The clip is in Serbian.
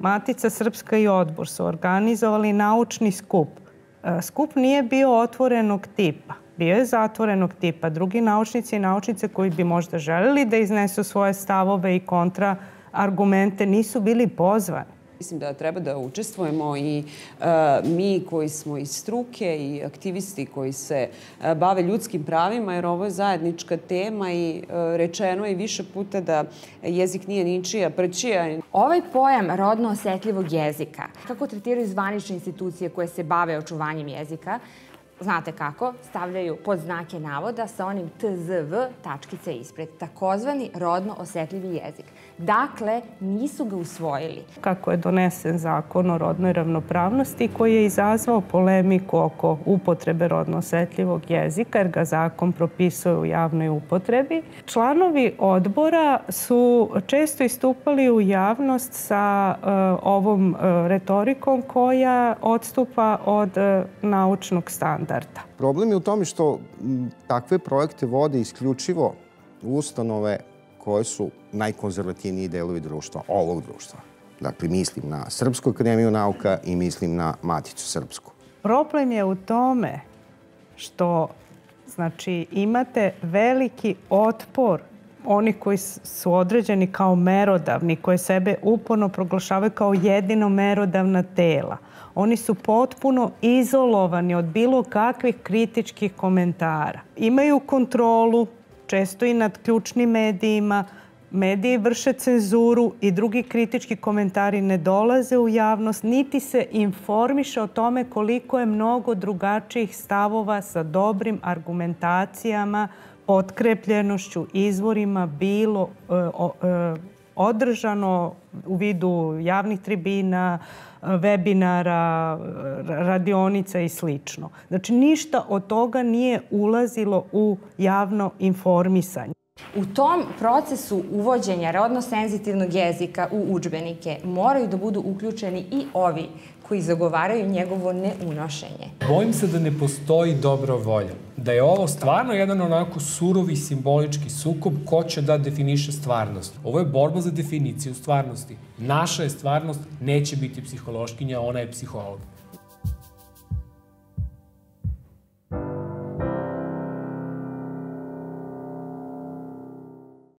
Matica Srpska i odbor su organizovali naučni skup. E, skup nije bio otvorenog tipa. Bio je zatvorenog tipa. Drugi naučnici i naučnice koji bi možda želeli da iznesu svoje stavove i kontra argumente nisu bili pozvani. Mislim da treba da učestvujemo i e, mi koji smo iz struke i aktivisti koji se e, bave ljudskim pravima, jer ovo je zajednička tema i e, rečeno je više puta da jezik nije ničija, prčija. Ovaj pojam rodno osetljivog jezika, kako tretiraju zvanične institucije koje se bave očuvanjem jezika, znate kako, stavljaju pod znake navoda sa onim tzv tačkice ispred, takozvani rodno osetljivi jezik. Dakle, nisu ga usvojili. Kako je donesen zakon o rodnoj ravnopravnosti koji je izazvao polemiku oko upotrebe rodno osetljivog jezika jer ga zakon propisuje u javnoj upotrebi. Članovi odbora su često istupali u javnost sa uh, ovom uh, retorikom koja odstupa od uh, naučnog standarda. Problem je u tome što takve projekte vode isključivo ustanove koje su najkonzervativniji delovi društva, ovog društva. Dakle, mislim na Srpsku akademiju nauka i mislim na Maticu Srpsku. Problem je u tome što znači, imate veliki otpor oni koji su određeni kao merodavni, koji sebe uporno proglašavaju kao jedino merodavna tela. Oni su potpuno izolovani od bilo kakvih kritičkih komentara. Imaju kontrolu često i nad ključnim medijima, mediji vrše cenzuru i drugi kritički komentari ne dolaze u javnost, niti se informiše o tome koliko je mnogo drugačijih stavova sa dobrim argumentacijama, potkrepljenošću, izvorima bilo e, e, održano u vidu javnih tribina, webinara, radionica i slično. Znači, ništa od toga nije ulazilo u javno informisanje. U tom procesu uvođenja rodno senzitivnog jezika u učbenike moraju da budu uključeni i ovi koji zagovaraju njegovo neunošenje. Bojim se da ne postoji dobra volja. Da je ovo stvarno jedan onako surovi simbolički sukob ko će da definiše stvarnost. Ovo je borba za definiciju stvarnosti. Naša je stvarnost, neće biti psihološkinja, ona je psiholog.